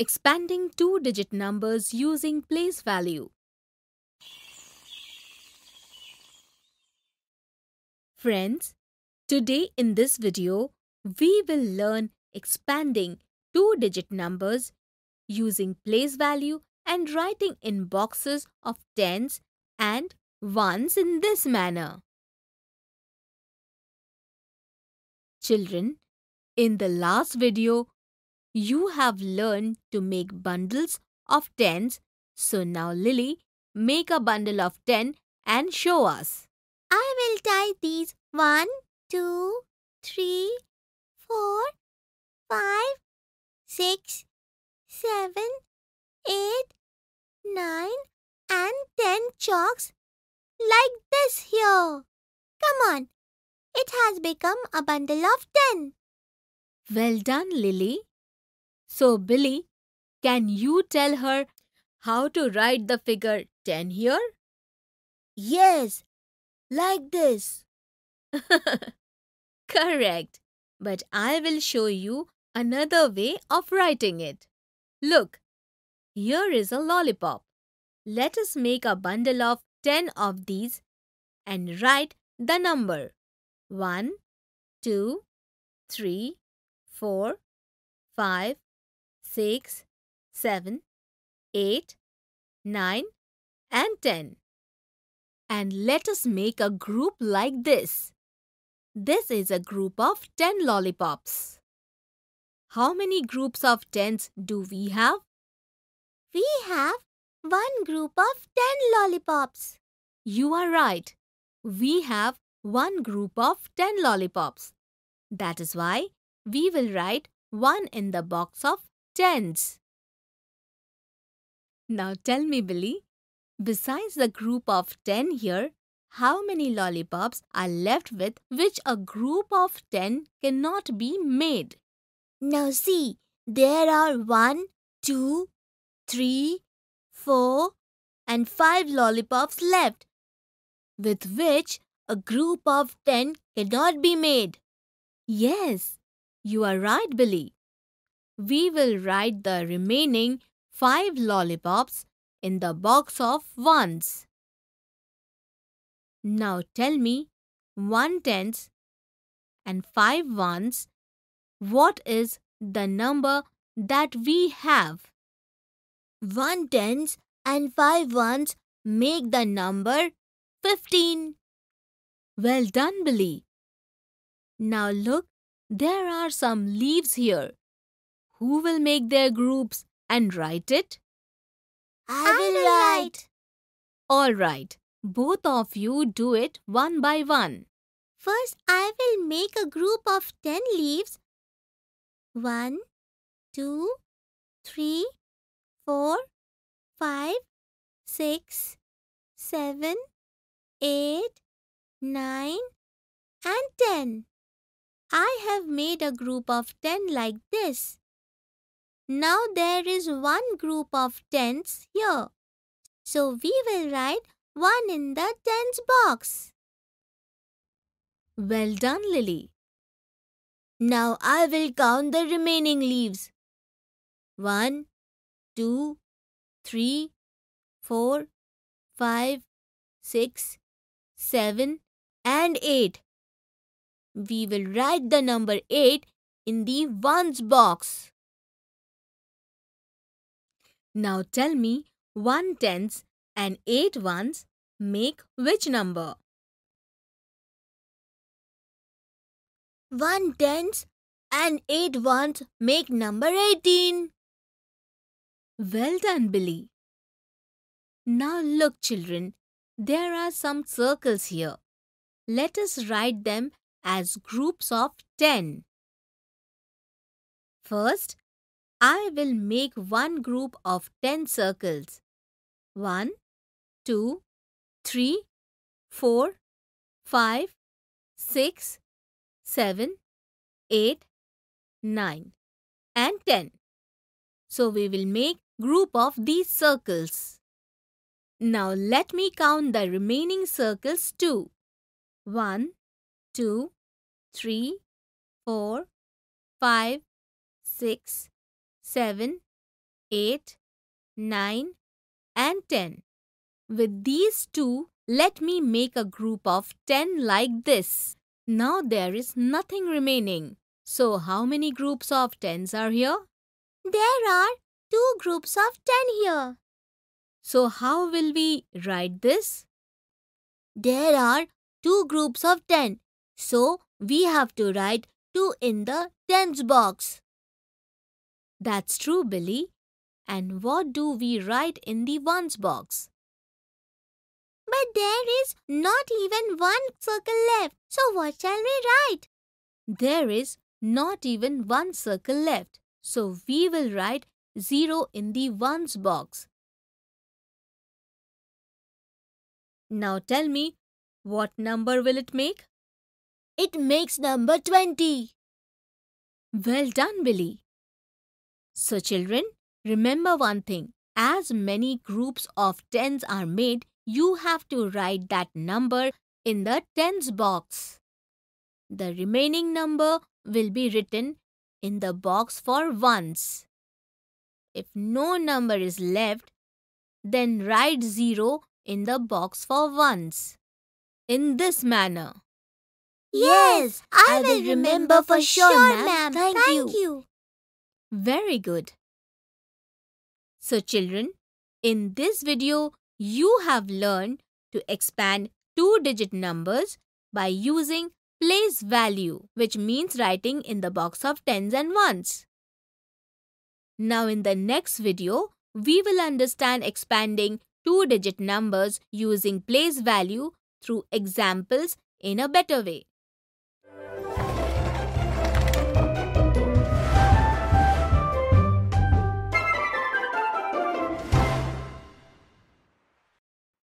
Expanding two-digit numbers using place value. Friends, today in this video, we will learn expanding two-digit numbers using place value and writing in boxes of tens and ones in this manner. Children, in the last video, you have learned to make bundles of tens. So now Lily, make a bundle of 10 and show us. I will tie these one, two, three, four, five, six, seven, eight, nine, and 10 chalks like this here. Come on. It has become a bundle of 10. Well done, Lily. So, Billy, can you tell her how to write the figure 10 here? Yes, like this. Correct. But I will show you another way of writing it. Look, here is a lollipop. Let us make a bundle of 10 of these and write the number 1, 2, 3, 4, 5, 6, 7, 8, 9 and 10. And let us make a group like this. This is a group of 10 lollipops. How many groups of 10s do we have? We have one group of 10 lollipops. You are right. We have one group of 10 lollipops. That is why we will write 1 in the box of tens. Now tell me, Billy, besides the group of 10 here, how many lollipops are left with which a group of 10 cannot be made? Now see, there are one, two, three, four, and 5 lollipops left, with which a group of 10 cannot be made. Yes, you are right, Billy we will write the remaining 5 lollipops in the box of ones. Now tell me, 1 tens and 5 ones, what is the number that we have? 1 tens and 5 ones make the number 15. Well done, Billy. Now look, there are some leaves here. Who will make their groups and write it? I will write. All right. Both of you do it one by one. First, I will make a group of 10 leaves. One, two, three, four, five, six, seven, eight, nine, and 10. I have made a group of 10 like this. Now there is one group of tens here. So we will write 1 in the tens box. Well done, Lily. Now I will count the remaining leaves. One, two, three, four, five, six, seven, and 8. We will write the number 8 in the ones box. Now tell me, 1 tens and 8 ones make which number? 1 tens and 8 ones make number 18. Well done, Billy. Now look, children, there are some circles here. Let us write them as groups of 10. First, I will make one group of 10 circles. 1, 2, 3, 4, 5, 6, 7, 8, 9 and 10. So we will make group of these circles. Now let me count the remaining circles too. 1, 2, 3, 4, 5, 6, seven, 8, 9 and 10. With these two, let me make a group of 10 like this. Now there is nothing remaining. So how many groups of 10s are here? There are two groups of 10 here. So how will we write this? There are two groups of 10. So we have to write 2 in the tens box. That's true, Billy. And what do we write in the ones box? But there is not even one circle left. So what shall we write? There is not even one circle left. So we will write 0 in the ones box. Now tell me, what number will it make? It makes number 20. Well done, Billy. So children, remember one thing. As many groups of tens are made, you have to write that number in the tens box. The remaining number will be written in the box for ones. If no number is left, then write 0 in the box for ones. In this manner. Yes, I, will remember for sure, ma'am. Thank, Thank you. Very good. So children, in this video, you have learned to expand two-digit numbers by using place value, which means writing in the box of tens and ones. Now in the next video, we will understand expanding two-digit numbers using place value through examples in a better way.